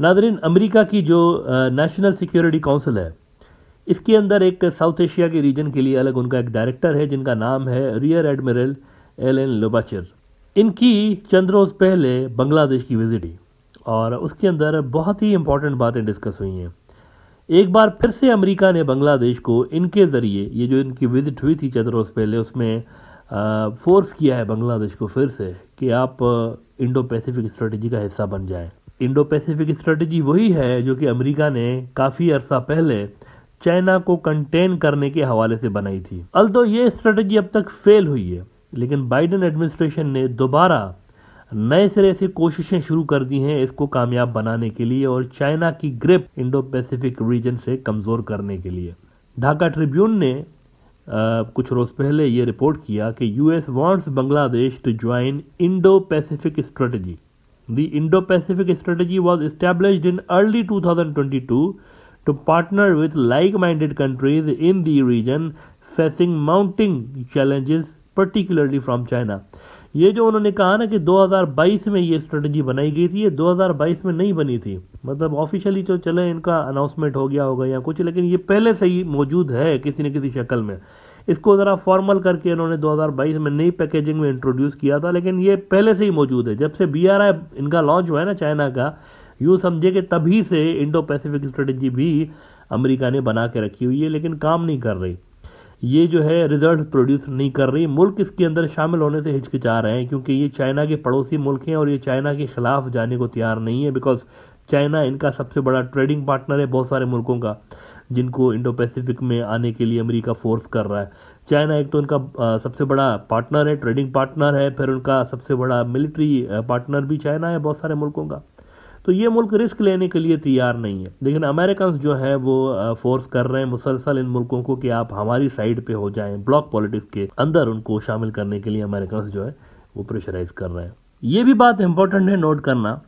Nadreen, America की जो national security council है, इसके अंदर एक साउथ एशिया के रीजन के लिए अलग उनका एक डायरेक्टर है, जिनका नाम है rear admiral L N Lobacher इनकी चंद रोज़ पहले बांग्लादेश की विज़िट हुई और उसके अंदर बहुत ही इंपॉर्टेंट बातें डिस्कस हुई हैं। एक बार फिर से अमेरिका ने बांग्लादेश को इनके ज़रिए, ये जो इनकी विज़िट हुई थी चंद रोज़ पहले, उसमें फोर्स किया है बांग्लादेश को फिर से कि आप इंडो पैसिफिक स्ट्रेटजी का हिस्सा बन जाएँ। इंडो पैसिफिक स्ट्रेटजी वही है जो कि अमेरिका ने काफ़ी अरसा पहले चाइना को कंटेन करने के हवाले से बनाई थी। अल्दो ये स्ट्रेटजी अब तक फेल हुई है लेकिन बाइडेन एडमिनिस्ट्रेशन ने दोबारा नए सिरे से कोशिशें शुरू कर दी हैं इसको कामयाब बनाने के लिए और चाइना की ग्रिप इंडो पैसिफिक रीजन से कमज़ोर करने के लिए। ढाका ट्रिब्यून ने आ, कुछ रोज़ पहले ये रिपोर्ट किया कि US wants Bangladesh to join Indo Pacific strategy The Indo-Pacific strategy was established in early 2022 to partner with like-minded countries in the region facing mounting challenges particularly from China. ये जो उन्होंने कहा ना कि 2022 में ये स्ट्रेटजी बनाई गई थी ये 2022 में नहीं बनी थी मतलब ऑफिशियली तो चले इनका अनाउंसमेंट हो गया होगा या कुछ लेकिन ये पहले से ही मौजूद है किसी न किसी शक्ल में इसको ज़रा फॉर्मल करके इन्होंने 2022 में नई पैकेजिंग में इंट्रोड्यूस किया था, लेकिन ये पहले से ही मौजूद है। जब से बी इनका लॉन्च हुआ है ना चाइना का, यूँ समझे कि तभी से इंडो पैसिफिक स्ट्रेटजी भी अमेरिका ने बना के रखी हुई है, लेकिन काम नहीं कर रही। ये जो है रिज़ल्ट प्रोड्यूस नहीं कर रही। मुल्क इसके अंदर शामिल होने से हिचकिचा रहे हैं, क्योंकि ये चाइना के पड़ोसी मुल्क हैं और ये चाइना के खिलाफ जाने को तैयार नहीं है बिकॉज़ चाइना इनका सबसे बड़ा ट्रेडिंग पार्टनर है बहुत सारे मुल्कों का। जिनको इंडो पैसिफिक में आने के लिए अमेरिका फोर्स कर रहा है। चाइना एक तो उनका सबसे बड़ा पार्टनर है, ट्रेडिंग पार्टनर है, फिर उनका सबसे बड़ा मिलिट्री पार्टनर भी चाइना है बहुत सारे मुल्कों का। तो ये मुल्क रिस्क लेने के लिए तैयार नहीं है। लेकिन अमेरिकन जो है वो फोर्स कर रहे हैं मुसलसल इन मुल्कों को कि आप हमारी साइड पे हो जाएँ, ब्लॉक पॉलिटिक्स के अंदर उनको शामिल करने के लिए अमेरिकन जो है वो प्रेशराइज कर रहे हैं। ये भी बात इंपॉर्टेंट है नोट करना।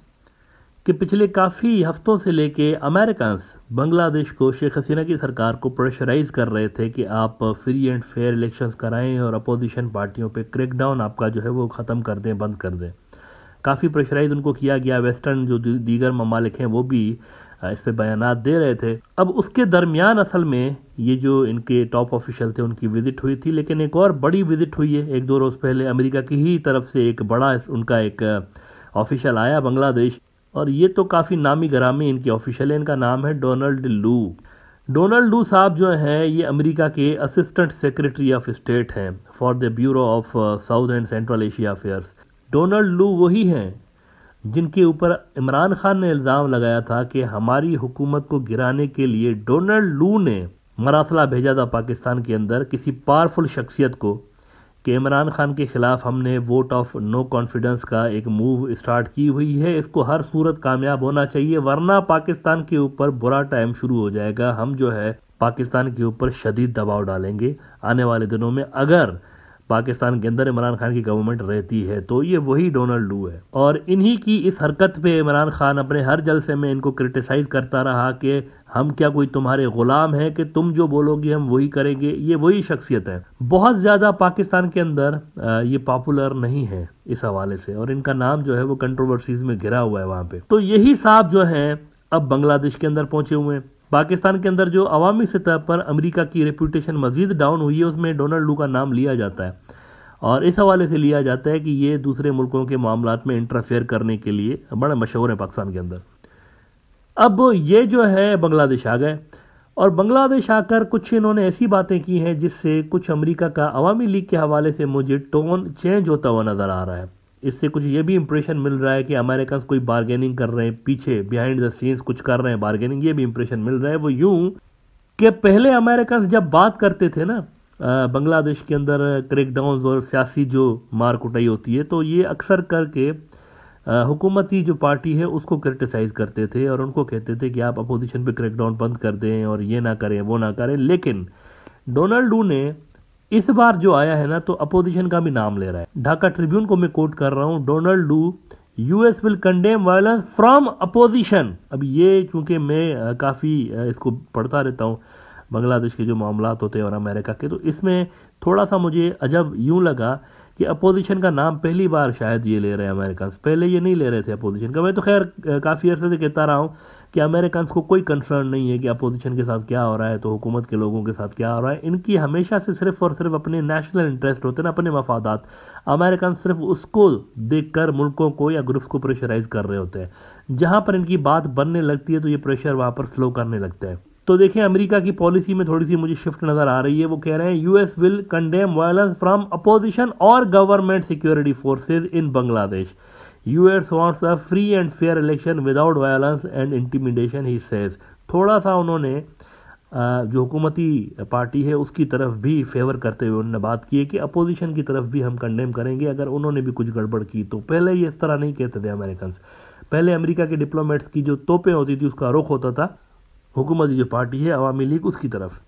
कि पिछले काफ़ी हफ्तों से लेके अमेरिकन बांग्लादेश को शेख हसीना की सरकार को प्रेशराइज कर रहे थे कि आप फ्री एंड फेयर इलेक्शंस कराएँ और अपोजिशन पार्टियों पे क्रैकडाउन आपका जो है वो ख़त्म कर दें, बंद कर दें। काफ़ी प्रेशराइज उनको किया गया। वेस्टर्न जो दीगर ममालिक हैं वो भी इस पर बयान दे रहे थे। अब उसके दरमियान असल में ये जो इनके टॉप ऑफिशियल थे, उनकी विज़िट हुई थी, लेकिन एक और बड़ी विज़िट हुई है। एक दो रोज़ पहले अमेरिका की ही तरफ़ से एक बड़ा, उनका एक ऑफिशियल आया बांग्लादेश। और ये तो काफ़ी नामी गरामी इनकी ऑफिशियल है, इनका नाम है डोनाल्ड लू। डोनाल्ड लू साहब जो हैं, ये अमेरिका के असिस्टेंट सेक्रेटरी ऑफ़ स्टेट हैं for the bureau of South and Central Asia affairs. Donald Lu वही हैं जिनके ऊपर इमरान खान ने इल्ज़ाम लगाया था कि हमारी हुकूमत को गिराने के लिए डोनाल्ड लू ने मरासला भेजा था पाकिस्तान के अंदर किसी पावरफुल शख्सियत को। कि इमरान खान के ख़िलाफ़ हमने वोट ऑफ़ नो कॉन्फिडेंस का एक मूव स्टार्ट की हुई है। इसको हर सूरत कामयाब होना चाहिए, वरना पाकिस्तान के ऊपर बुरा टाइम शुरू हो जाएगा। हम जो है, पाकिस्तान के ऊपर शदीद दबाव डालेंगे। आने वाले दिनों में अगर पाकिस्तान के अंदर इमरान खान की गवर्नमेंट रहती है तो ये वही डोनाल्ड लू है। और इन्हीं की इस हरकत पे इमरान खान अपने हर जलसे में इनको क्रिटिसाइज करता रहा कि हम क्या कोई तुम्हारे गुलाम हैं कि तुम जो बोलोगे हम वही करेंगे, ये वही शख्सियत है। बहुत ज़्यादा पाकिस्तान के अंदर ये पॉपुलर नहीं है इस हवाले से, और इनका नाम जो है वो कंट्रोवर्सीज में घिरा हुआ है वहाँ पे। तो यही साहब जो है अब बांग्लादेश के अंदर पहुँचे हुए हैं। पाकिस्तान के अंदर जो अवामी सतह पर अमेरिका की रेपूटेशन मजीद डाउन हुई है, उसमें डोनाल्ड लू का नाम लिया जाता है। और इस हवाले से लिया जाता है कि ये दूसरे मुल्कों के मामला में इंटरफेयर करने के लिए बड़ा मशहूर है पाकिस्तान के अंदर। अब ये जो है बांग्लादेश आ गए। और बांग्लादेश आकर कुछ इन्होंने ऐसी बातें की हैं जिससे कुछ अमेरिका का अवामी लीग के हवाले से मुझे टोन चेंज होता हुआ नज़र आ रहा है। इससे कुछ ये भी इंप्रेशन मिल रहा है कि अमेरिकन कोई बार्गेनिंग कर रहे हैं, पीछे बिहाइंड द सीन्स कुछ कर रहे हैं बार्गेनिंग ये भी इंप्रेशन मिल रहा है। वो यूँ कि पहले अमेरिकन जब बात करते थे ना बांग्लादेश के अंदर क्रैकडाउन और सियासी जो मार कुटाई होती है तो ये अक्सर करके हुकूमती जो पार्टी है उसको क्रिटिसाइज करते थे और उनको कहते थे कि आप अपोजिशन पे क्रैकडाउन बंद कर दें और ये ना करें, वो ना करें। लेकिन डोनाल्ड डू ने इस बार जो आया है ना तो अपोजिशन का भी नाम ले रहा है। ढाका ट्रिब्यून को मैं कोट कर रहा हूँ, Donald Lu, US will condemn violence from opposition. अब ये चूँकि मैं काफ़ी इसको पढ़ता रहता हूँ, बांग्लादेश के जो मामला होते हैं और अमेरिका के तो इसमें थोड़ा सा मुझे अजब यूँ लगा कि अपोजिशन का नाम पहली बार शायद ये ले रहे हैं अमेरिकन पहले ये नहीं ले रहे थे अपोजिशन का। मैं तो खैर काफ़ी अर्से से कहता रहा हूँ कि अमेरिकन को कोई कंसर्न नहीं है कि अपोजिशन के साथ क्या हो रहा है तो हुकूमत के लोगों के साथ क्या हो रहा है। इनकी हमेशा से सिर्फ़ और सिर्फ़ अपने नेशनल इंटरेस्ट होते हैं ना, अपने मफादात। अमेरिकन सिर्फ़ उसको देखकर मुल्कों को या ग्रुप्स को प्रेशराइज कर रहे होते हैं। जहाँ पर इनकी बात बनने लगती है तो ये प्रेशर वहाँ पर स्लो करने लगता है। तो देखें, अमेरिका की पॉलिसी में थोड़ी सी मुझे शिफ्ट नज़र आ रही है। वो कह रहे हैं US will condemn violence from opposition और government security forces in Bangladesh US wants a free and fair election without violence and intimidation he says थोड़ा सा उन्होंने जो हुकूमती पार्टी है, उसकी तरफ़ भी फेवर करते हुए उन्होंने बात की है कि अपोजिशन की तरफ़ भी हम कंडेम करेंगे, अगर उन्होंने भी कुछ गड़बड़ की तो। पहले ये इस तरह नहीं कहते थे अमेरिकन पहले अमेरिका के डिप्लोमेट्स की जो तोपें होती थी, उसका रुख होता था। हुकूमती जो पार्टी है अवामी लीग उसकी तरफ़।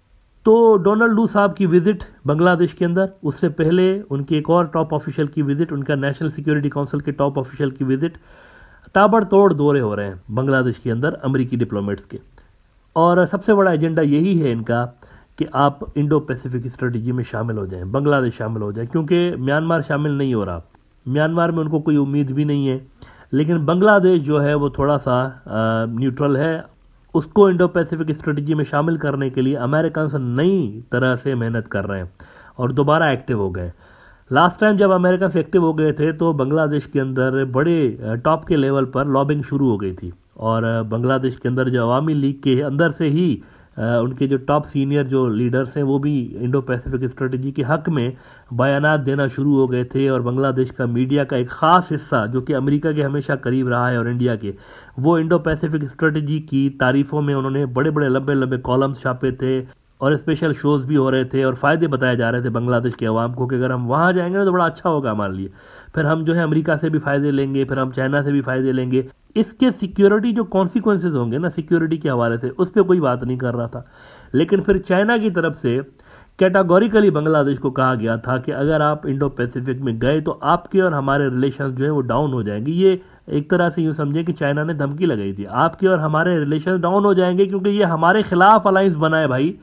तो डोनाल्ड लू साहब की विज़िट बांग्लादेश के अंदर, उससे पहले उनकी एक और टॉप ऑफिशियल की विज़िट, उनका नेशनल सिक्योरिटी काउंसिल के टॉप ऑफिशियल की विज़िट ताबड़तोड़ दौरे हो रहे हैं बांग्लादेश के अंदर अमरीकी डिप्लोमेट्स के। और सबसे बड़ा एजेंडा यही है इनका कि आप इंडो पैसिफिक स्ट्रेटजी में शामिल हो जाएँ, बांग्लादेश शामिल हो जाए, क्योंकि म्यांमार शामिल नहीं हो रहा। म्यांमार में उनको कोई उम्मीद भी नहीं है, लेकिन बांग्लादेश जो है वो थोड़ा सा न्यूट्रल है उसको इंडो पैसिफिक स्ट्रेटजी में शामिल करने के लिए अमेरिकन नई तरह से मेहनत कर रहे हैं और दोबारा एक्टिव हो गए। लास्ट टाइम जब अमेरिकन से एक्टिव हो गए थे तो बांग्लादेश के अंदर बड़े टॉप के लेवल पर लॉबिंग शुरू हो गई थी। और बांग्लादेश के अंदर जो अवामी लीग के अंदर से ही उनके जो टॉप सीनियर जो लीडर्स हैं, वो भी इंडो पैसिफिक स्ट्रेटजी के हक में बयान देना शुरू हो गए थे और बांग्लादेश का मीडिया का एक ख़ास हिस्सा, जो कि अमेरिका के हमेशा करीब रहा है और इंडिया के, वो इंडो पैसिफिक स्ट्रेटजी की तारीफ़ों में उन्होंने बड़े बड़े लंबे लंबे कॉलम्स छापे थे और स्पेशल शोज़ भी हो रहे थे और फ़ायदे बताए जा रहे थे बांग्लादेश के अवाम को कि अगर हम वहाँ जाएँगे तो बड़ा अच्छा होगा हमारे लिए। फिर हम जो है अमेरिका से भी फ़ायदे लेंगे, फिर हम चाइना से भी फ़ायदे लेंगे। इसके सिक्योरिटी जो कॉन्सिक्वेंसेज होंगे ना सिक्योरिटी के हवाले से, उस पर कोई बात नहीं कर रहा था। लेकिन फिर चाइना की तरफ़ से कैटागोरिकली बांग्लादेश को कहा गया था कि अगर आप इंडो पैसिफिक में गए तो आपके और हमारे रिलेशन जो है वो डाउन हो जाएँगे। ये एक तरह से यूँ समझे कि चाइना ने धमकी लगाई थी। आपके और हमारे रिलेशन डाउन हो जाएँगे क्योंकि ये हमारे खिलाफ अलायंस बना है भाई।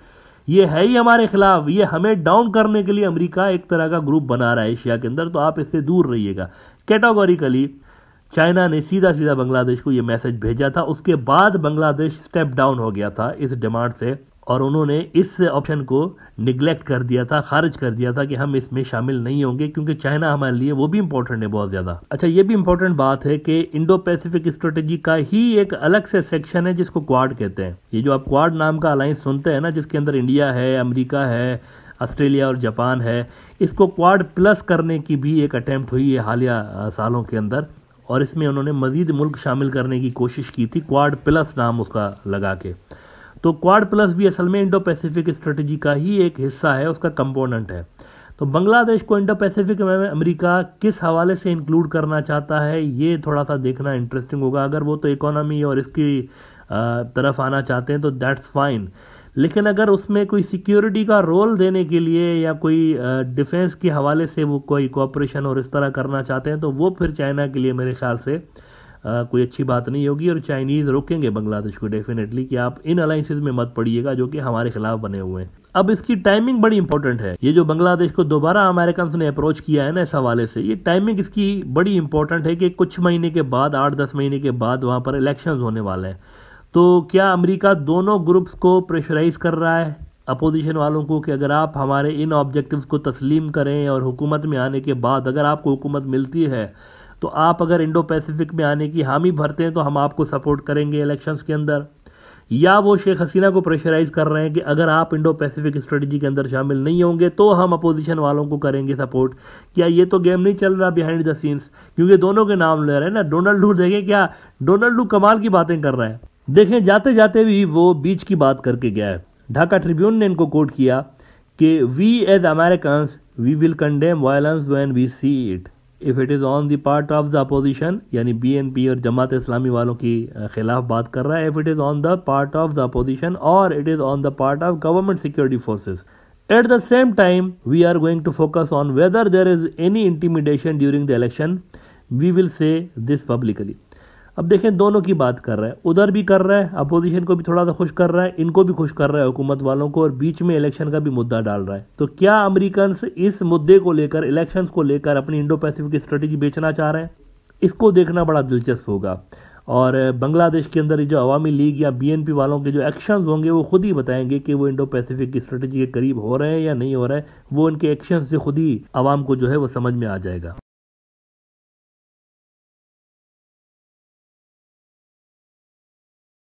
ये है ही हमारे खिलाफ। ये हमें डाउन करने के लिए अमेरिका एक तरह का ग्रुप बना रहा है एशिया के अंदर तो आप इससे दूर रहिएगा। कैटेगोरिकली चाइना ने सीधा सीधा बांग्लादेश को ये मैसेज भेजा था। उसके बाद बांग्लादेश स्टेप डाउन हो गया था इस डिमांड से। और उन्होंने इस ऑप्शन को निगलेक्ट कर दिया था, खारिज कर दिया था कि हम इसमें शामिल नहीं होंगे, क्योंकि चाइना हमारे लिए वो भी इंपॉर्टेंट है बहुत ज़्यादा। अच्छा ये भी इंपॉर्टेंट बात है कि इंडो पैसिफिक स्ट्रेटेजी का ही एक अलग से सेक्शन है जिसको क्वाड कहते हैं। ये जो आप क्वाड नाम का अलायंस सुनते हैं ना, जिसके अंदर इंडिया है अमरीका है ऑस्ट्रेलिया और जापान है, इसको क्वाड प्लस करने की भी एक अटैम्प्ट हुई है हालिया सालों के अंदर। और इसमें उन्होंने मजीद मुल्क शामिल करने की कोशिश की थी क्वाड प्लस नाम उसका लगा के। तो क्वाड प्लस भी असल में इंडो पैसिफिक स्ट्रेटजी का ही एक हिस्सा है, उसका कंपोनेंट है। तो बांग्लादेश को इंडो पैसिफिक में अमेरिका किस हवाले से इंक्लूड करना चाहता है, ये थोड़ा सा देखना इंटरेस्टिंग होगा। अगर वो तो इकोनॉमी और इसकी तरफ़ आना चाहते हैं तो दैट्स फाइन लेकिन अगर उसमें कोई सिक्योरिटी का रोल देने के लिए या कोई डिफेंस के हवाले से वो कोई कोऑपरेशन और इस तरह करना चाहते हैं तो वो फिर चाइना के लिए मेरे ख्याल से आ, कोई अच्छी बात नहीं होगी और चाइनीज़ रोकेंगे बांग्लादेश को डेफिनेटली कि आप इन अलाइंसेज में मत पड़िएगा जो कि हमारे खिलाफ बने हुए हैं। अब इसकी टाइमिंग बड़ी इंपॉर्टेंट है। ये जो बांग्लादेश को दोबारा अमेरिकन ने अप्रोच किया है ना इस हवाले से ये टाइमिंग इसकी बड़ी इंपॉर्टेंट है कि कुछ महीने के बाद आठ दस महीने के बाद वहाँ पर इलेक्शन होने वाले हैं। तो क्या अमेरिका दोनों ग्रुप्स को प्रेशराइज कर रहा है? अपोजिशन वालों को कि अगर आप हमारे इन ऑब्जेक्टिव्स को तस्लीम करें और हुकूमत में आने के बाद अगर आपको हुकूमत मिलती है तो आप अगर इंडो पैसिफिक में आने की हामी भरते हैं तो हम आपको सपोर्ट करेंगे इलेक्शंस के अंदर। या वो शेख हसीना को प्रेशराइज कर रहे हैं कि अगर आप इंडो पैसिफिक स्ट्रेटजी के अंदर शामिल नहीं होंगे तो हम अपोजिशन वालों को करेंगे सपोर्ट क्या ये तो गेम नहीं चल रहा बिहाइंड द सीन्स क्योंकि दोनों के नाम ले रहे हैं ना। डोनाल्ड लू देखें क्या, डोनाल्ड लू कमाल की बातें कर रहा है। देखें जाते जाते भी वो बीच की बात करके गया है। ढाका ट्रिब्यून ने इनको कोट किया कि we as American we will condemn violence when we see it If it is on the part of the opposition यानी बीएनपी और जमात इस्लामी वालों की खिलाफ बात कर रहा है if it is on the part of the opposition और it is on the part of government security forces At the same time, we are going to focus on whether there is any intimidation during the election. We will say this publicly. अब देखें, दोनों की बात कर रहा है। उधर भी कर रहा है, अपोजिशन को भी थोड़ा सा खुश कर रहा है, इनको भी खुश कर रहा है हुकूमत वालों को, और बीच में इलेक्शन का भी मुद्दा डाल रहा है। तो क्या अमेरिकन इस मुद्दे को लेकर, इलेक्शंस को लेकर अपनी इंडो पैसिफिक स्ट्रेटेजी बेचना चाह रहे हैं? इसको देखना बड़ा दिलचस्प होगा। और बांग्लादेश के अंदर जो अवामी लीग या बीएनपी वालों के जो एक्शंस होंगे, वो खुद ही बताएँगे कि वो इंडो पैसिफिक की स्ट्रेटजी के करीब हो रहे हैं या नहीं हो रहे हैं। वो इनके एक्शंस से खुद ही आवाम को जो है, वो समझ में आ जाएगा।